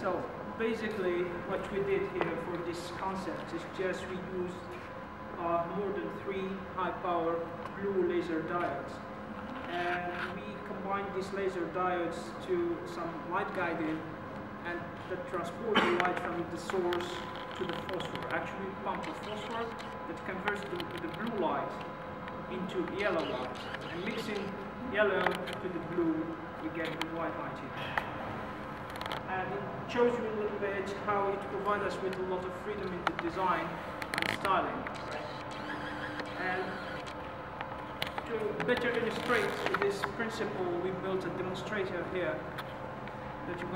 So basically what we did here for this concept is just we used uh, more than three high power blue laser diodes. And we combined these laser diodes to some light guiding and that transport the light from the source to the phosphor. Actually pump a phosphor that converts the, the blue light into yellow light. And mixing yellow to the blue we get the white light here shows you a little bit how it provides us with a lot of freedom in the design and styling. And to better illustrate this principle, we built a demonstrator here that you